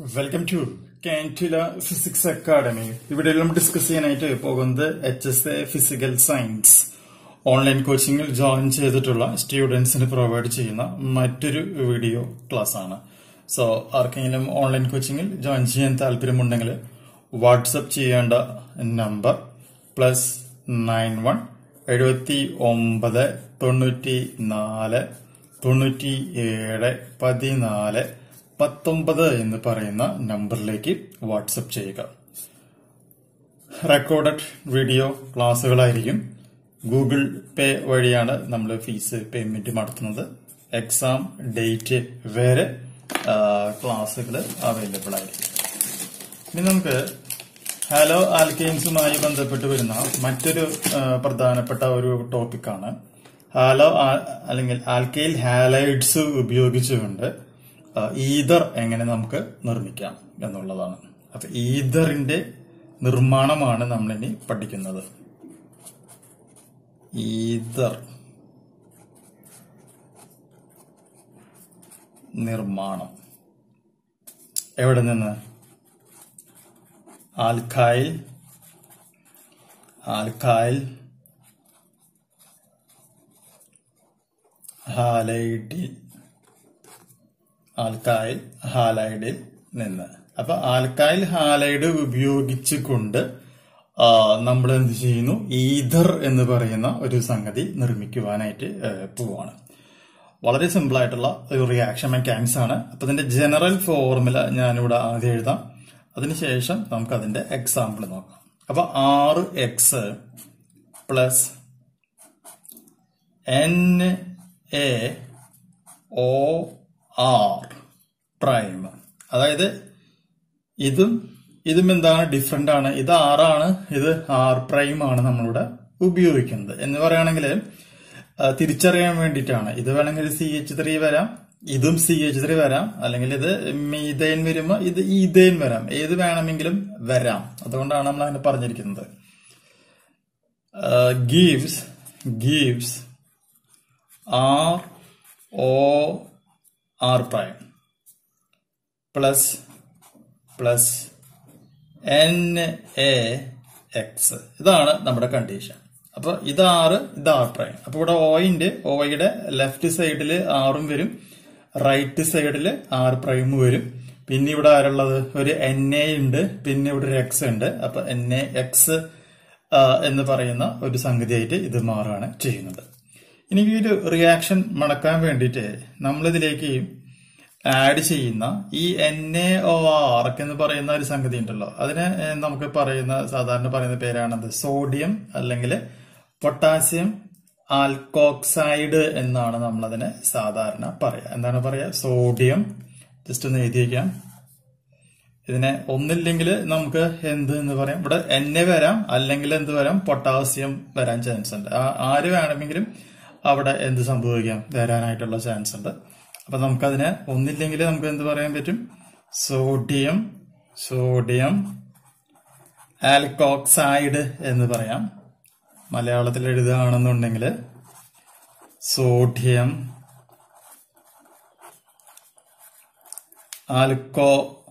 Welcome to കാന്റില physics academy ഇവിടെ നമ്മൾ ഡിസ്കസ് ചെയ്യാനായിട്ട് പോകുന്നത് H S A physical science online കോച്ചിങ്ങിൽ join ചെയ്തിട്ടുള്ള സ്റ്റുഡൻസിന് പ്രൊവൈഡ് ചെയ്യുന്ന മറ്റൊരു വീഡിയോ ക്ലാസ് ആണ്. സോ ആർക്കെങ്കിലും ഓൺലൈൻ കോച്ചിങ്ങിൽ ജോയിൻ ചെയ്യാൻ താല്പര്യമുണ്ടെങ്കിൽ വാട്സപ്പ് ചെയ്യേണ്ട നമ്പർ പ്ലസ് നയൻ വൺ എഴുപത്തി ഒമ്പത് തൊണ്ണൂറ്റി നാല് തൊണ്ണൂറ്റി ഏഴ് പതിനാല് പത്തൊമ്പത് എന്ന് പറയുന്ന നമ്പറിലേക്ക് വാട്സപ്പ് ചെയ്യുക. റെക്കോർഡഡ് വീഡിയോ ക്ലാസ്സുകളായിരിക്കും. ഗൂഗിൾ പേ വഴിയാണ് നമ്മൾ ഫീസ് പേയ്മെന്റ് നടത്തുന്നത്. എക്സാം ഡേറ്റ് വരെ ക്ലാസ്സുകൾ അവൈലബിൾ ആയിരിക്കും. ഇനി നമുക്ക് ഹലോ ആൽക്കെയിൻസുമായി ബന്ധപ്പെട്ട് വരുന്ന മറ്റൊരു പ്രധാനപ്പെട്ട ഒരു ടോപ്പിക്കാണ് ഹാലോ അല്ലെങ്കിൽ ആൽക്കെയിൽ ഹാലൈഡ്സ് ഉപയോഗിച്ചുകൊണ്ട് ഈതർ എങ്ങനെ നമുക്ക് നിർമ്മിക്കാം എന്നുള്ളതാണ്. അപ്പൊ ഈതറിന്റെ നിർമ്മാണമാണ് നമ്മളിനി പഠിക്കുന്നത്. ഈതർ നിർമ്മാണം. എവിടെ നിന്ന്? ആൽക്കായിൽ ആൽക്കായിൽ ഹാലൈഡിൽ. ആൽക്കായിൽ ഹാലൈഡിൽ നിന്ന്. അപ്പൊ ആൽക്കായിൽ ഹാലൈഡ് ഉപയോഗിച്ചുകൊണ്ട് നമ്മൾ എന്ത് ചെയ്യുന്നു? ഈഥർ എന്ന് പറയുന്ന ഒരു സംഗതി നിർമ്മിക്കുവാനായിട്ട് പോവാണ്. വളരെ സിമ്പിൾ ആയിട്ടുള്ള ഒരു റിയാക്ഷൻ മെക്കാനിക്സ് ആണ്. അപ്പൊ അതിന്റെ ജനറൽ ഫോർമുല ഞാനിവിടെ ആദ്യം എഴുതാം. അതിനുശേഷം നമുക്ക് അതിന്റെ എക്സാമ്പിൾ നോക്കാം. അപ്പൊ ആറ് X plus N A O R prime. അതായത് ഇതും ഇതും എന്താണ് ഡിഫറെന്റ് ആണ്. ഇത് ആറാണ് ഇത് ആർ പ്രൈം ആണ് നമ്മളിവിടെ ഉപയോഗിക്കുന്നത്. എന്ന് പറയുകയാണെങ്കിൽ തിരിച്ചറിയാൻ വേണ്ടിയിട്ടാണ്. ഇത് വേണമെങ്കിൽ സി എച്ച് ത്രീ വരാം ഇതും സി എച്ച് ത്രീ വരാം അല്ലെങ്കിൽ ഇത് മീതൈൻ വരുമ്പോൾ ഇത് ഈതൈൻ വരാം. ഏത് വേണമെങ്കിലും വരാം. അതുകൊണ്ടാണ് നമ്മൾ അങ്ങനെ പറഞ്ഞിരിക്കുന്നത്. Gives gives R O R prime plus plus N A X ഇതാണ് നമ്മുടെ കണ്ടീഷൻ അപ്പൊ ഇത് ആറ് ഇത് ആർ പ്രൈം അപ്പൊ ഇവിടെ ഓയിന്റെ ഓയുടെ ലെഫ്റ്റ് സൈഡിൽ ആറും വരും. റൈറ്റ് സൈഡിൽ ആർ പ്രൈം വരും. പിന്നെ ഇവിടെ ആരുള്ളത്? ഒരു എൻ എ ഉണ്ട്. പിന്നെ ഇവിടെ ഒരു എക്സ് ഉണ്ട്. അപ്പൊ എൻ എ എക്സ് എന്ന് പറയുന്ന ഒരു സംഗതിയായിട്ട് ഇത് മാറുകയാണ് ചെയ്യുന്നത്. ഇനി ഈ ഒരു റിയാക്ഷൻ മടക്കാൻ വേണ്ടിയിട്ട് നമ്മളിതിലേക്ക് ആഡ് ചെയ്യുന്ന ഈ എൻ എ ഒ ആർക്ക് എന്ന് പറയുന്ന ഒരു സംഗതി ഉണ്ടല്ലോ. അതിനെ നമുക്ക് പറയുന്ന സാധാരണ പറയുന്ന പേരാണത് സോഡിയം അല്ലെങ്കിൽ പൊട്ടാസ്യം ആൽക്കോക്സൈഡ് എന്നാണ് നമ്മളതിനെ സാധാരണ പറയുക എന്താണ് പറയുക സോഡിയം ജസ്റ്റ് ഒന്ന് എഴുതിയേക്കാം ഇതിനെ ഒന്നില്ലെങ്കിൽ നമുക്ക് എന്ത് എന്ന് പറയാം? ഇവിടെ എൻ എ വരാം. അല്ലെങ്കിൽ എന്ത് വരാം? പൊട്ടാസ്യം വരാൻ ചാൻസ് ഉണ്ട്. ആര് വേണമെങ്കിലും അവിടെ എന്ത് സംഭവിക്കാം? വരാനായിട്ടുള്ള ചാൻസ് ഉണ്ട്. അപ്പൊ നമുക്കതിനെ ഒന്നില്ലെങ്കിൽ നമുക്ക് എന്ത് പറയാൻ പറ്റും? സോഡിയം സോഡിയം ആൽക്കോക്സൈഡ് എന്ന് പറയാം. മലയാളത്തിൽ എഴുതുകയാണെന്നുണ്ടെങ്കിൽ സോഡിയം ആൽക്കോ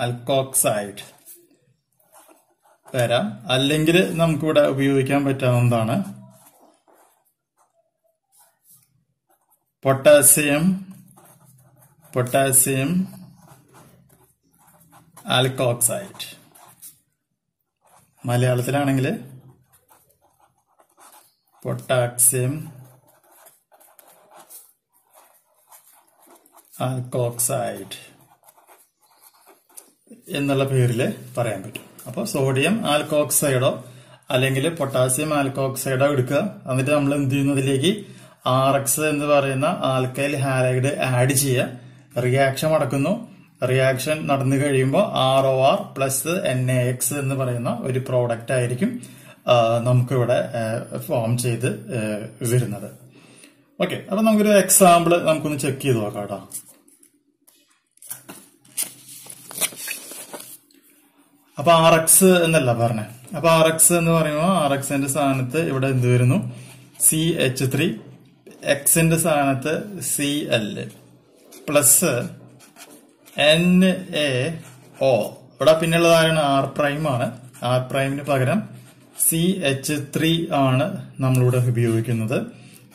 ആൽക്കോക്സൈഡ് വരാം. അല്ലെങ്കിൽ നമുക്കിവിടെ ഉപയോഗിക്കാൻ പറ്റാവുന്നതാണ് പൊട്ടാസ്യം പൊട്ടാസ്യം ആൽക്കോക്സൈഡ്. മലയാളത്തിലാണെങ്കിൽ പൊട്ടാസ്യം ആൽക്കോക്സൈഡ് എന്നുള്ള പേരിൽ പറയാൻ പറ്റും. അപ്പോൾ സോഡിയം ആൽക്കോക്സൈഡോ അല്ലെങ്കിൽ പൊട്ടാസ്യം ആൽക്കോക്സൈഡോ എടുക്കുക. എന്നിട്ട് നമ്മൾ എന്ത് ചെയ്യുന്നതിലേക്ക് ആർ എക്സ് എന്ന് പറയുന്ന ആൽക്കൈൽ ഹാലൈഡ് ആഡ് ചെയ്യുക റിയാക്ഷൻ നടക്കുന്നു റിയാക്ഷൻ നടന്നു കഴിയുമ്പോൾ R O R plus N A X എന്ന് പറയുന്ന ഒരു പ്രോഡക്റ്റ് ആയിരിക്കും നമുക്കിവിടെ ഫോം ചെയ്ത് വരുന്നത്. ഓക്കെ അപ്പൊ നമുക്കൊരു എക്സാമ്പിൾ നമുക്കൊന്ന് ചെക്ക് ചെയ്ത് നോക്കാം കേട്ടോ. അപ്പൊ ആർ എക്സ് എന്നല്ല പറഞ്ഞേ. അപ്പൊ ആർ എക്സ് എന്ന് പറയുമ്പോൾ ആർ എക്സിന്റെ സ്ഥാനത്ത് ഇവിടെ എന്ത് വരുന്നു? സി എച്ച് ത്രീ എക്സിന്റെ സ്ഥാനത്ത് C L. Plus N A O. ഇവിടെ പിന്നെയുള്ള ആരാണ് ആർ പ്രൈം ആണ്. ആർ പ്രൈമിന് പകരം സി എച്ച് ത്രീ ആണ് നമ്മളിവിടെ ഉപയോഗിക്കുന്നത്.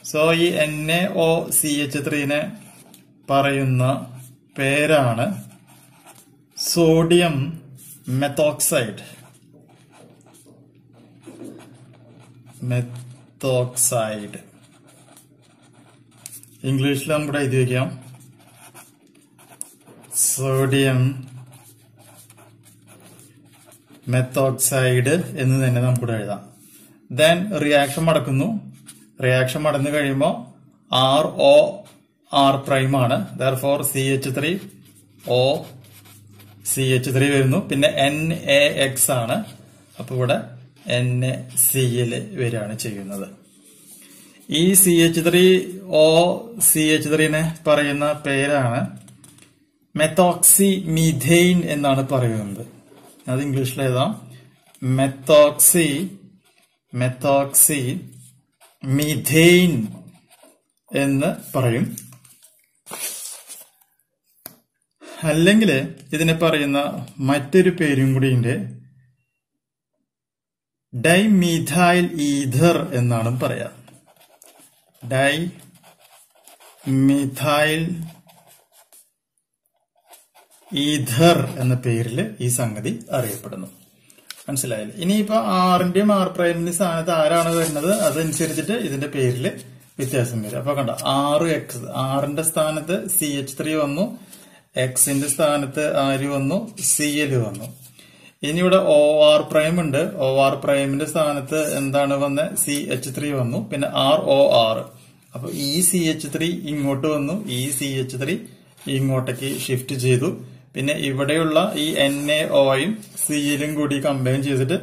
സോ ഈ N A O C H ത്രീനെ പറയുന്ന പേരാണ് സോഡിയം മെത്തോക്സൈഡ്. മെത്തോക്സൈഡ്. ഇംഗ്ലീഷിൽ നമ്മുടെ എഴുതി വയ്ക്കാം. സോഡിയം മെത്തോക്സൈഡ് എന്ന് തന്നെ നമുക്കിവിടെ എഴുതാം. ദെൻ റിയാക്ഷൻ മടക്കുന്നു. റിയാക്ഷൻ മടന്നു കഴിയുമ്പോൾ ആർ ഒ ആർ പ്രൈം ആണ്. Therefore C H three O C H three വരുന്നു. പിന്നെ എൻ എ എക്സ് ആണ്. അപ്പൊ ഇവിടെ എൻ എ സി എൽ വരികയാണ് ചെയ്യുന്നത്. ഈ C H three O C H ത്രീനെ പറയുന്ന പേരാണ് മെത്തോക്സി മീഥെയിൻ എന്നാണ് പറയുന്നത്. അത് ഇംഗ്ലീഷിൽ എഴുതാം. മെത്തോക്സി മെത്തോക്സി മീഥെയിൻ എന്ന് പറയും. അല്ലെങ്കിൽ ഇതിനെ പറയുന്ന മറ്റൊരു പേരും കൂടിയുണ്ട് ഡൈമീഥൈൽ ഈഥർ എന്നാണ് പറയാ. ഡൈ മിഥൈൽ ഈഥർ എന്ന പേരിൽ ഈ സംഗതി അറിയപ്പെടുന്നു. മനസ്സിലായില്ലേ? ഇനിയിപ്പോ ആറിന്റെയും ആർ പ്രൈമിന്റെയും സ്ഥാനത്ത് ആരാണ് വരുന്നത്? അതനുസരിച്ചിട്ട് ഇതിന്റെ പേരിൽ വ്യത്യാസം വരും. അപ്പൊ കണ്ട ആറ് എക്സ് ആറിന്റെ സ്ഥാനത്ത് സി എച്ച് ത്രീ വന്നു എക്സിന്റെ സ്ഥാനത്ത് ആര് വന്നു? സി എൽ വന്നു. ഇനി ഇവിടെ ഒ ആർ പ്രൈം ഉണ്ട്. ഒ ആർ പ്രൈമിന്റെ സ്ഥാനത്ത് എന്താണ് വന്നത് സി എച്ച് ത്രീ വന്നു. പിന്നെ ആർ ഒ ആർ അപ്പൊ ഈ സി എച്ച് ത്രീ ഇങ്ങോട്ട് വന്നു. ഈ സി എച്ച് ത്രീ ഇങ്ങോട്ടേക്ക് ഷിഫ്റ്റ് ചെയ്തു. പിന്നെ ഇവിടെയുള്ള ഈ എൻ എ ഒയും സി എല്ലും കൂടി കമ്പൈൻ ചെയ്തിട്ട്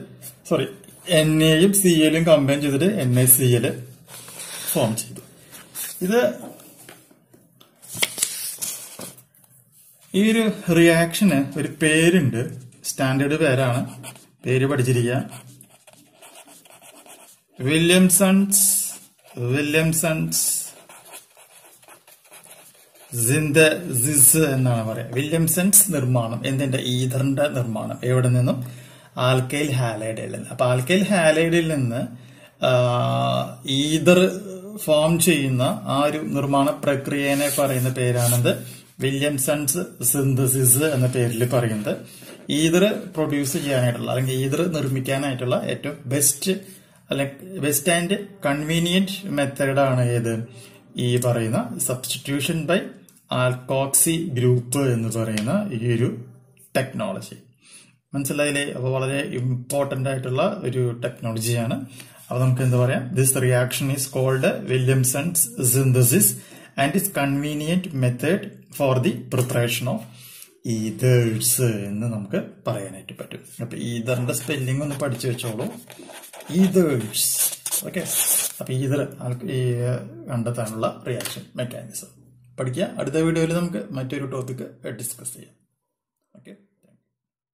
സോറി എൻ എയും സി എല്ലും കമ്പൈൻ ചെയ്തിട്ട് N A C L form ചെയ്തു. ഇത് ഈ ഒരു റിയാക്ഷന് ഒരു പേരുണ്ട്. സ്റ്റാൻഡേർഡ് പേരാണ്. പേര് പഠിച്ചിരിക്കുക. വില്യംസൺസ് വില്യംസൺസ് സിന്തസിസ് എന്നാണ് പറയുക വില്യംസൺസ് നിർമ്മാണം എന്തിന്റെ? ഈഥറിന്റെ നിർമ്മാണം. എവിടെ നിന്നും? ആൽക്കൈൽ ഹാലൈഡിൽ നിന്ന്. അപ്പൊ ആൽക്കൈൽ ഹാലൈഡിൽ നിന്ന് ഈതർ ഫോം ചെയ്യുന്ന ആ ഒരു നിർമ്മാണ പ്രക്രിയനെ പറയുന്ന പേരാണത് വില്യംസൺസ് സിന്തസിസ് എന്ന പേരിൽ പറയുന്നത്. ഈതർ പ്രൊഡ്യൂസ് ചെയ്യാനായിട്ടുള്ള അല്ലെങ്കിൽ ഈതർ നിർമ്മിക്കാനായിട്ടുള്ള ഏറ്റവും ബെസ്റ്റ് അല്ലെങ്കിൽ ബെസ്റ്റ് ആൻഡ് കൺവീനിയന്റ് മെത്തേഡാണ് ഏത്? ഈ പറയുന്ന സബ്സ്റ്റിറ്റ്യൂഷൻ ബൈ ആൽക്കോക്സി ഗ്രൂപ്പ് എന്ന് പറയുന്ന ഈ ഒരു ടെക്നോളജി മനസ്സിലായില്ലേ? അപ്പോൾ വളരെ ഇമ്പോർട്ടന്റ് ആയിട്ടുള്ള ഒരു ടെക്നോളജിയാണ് അപ്പൊ നമുക്ക് എന്താ പറയാം? This reaction is called Williamson's synthesis and is convenient method for the preparation of ethers എന്ന് നമുക്ക് പറയാനായിട്ട് പറ്റും. അപ്പൊ ഈതറിന്റെ സ്പെല്ലിംഗ് ഒന്ന് പഠിച്ചു വെച്ചോളൂ. ഈതേഴ്സ് ഓക്കെ അപ്പൊ ഈതർ ഈ കണ്ടെത്താനുള്ള റിയാക്ഷൻ മെക്കാനിസം പഠിക്കുക അടുത്ത വീഡിയോയിൽ നമുക്ക് മറ്റൊരു ടോപ്പിക് ഡിസ്കസ് ചെയ്യാം. ഓക്കെ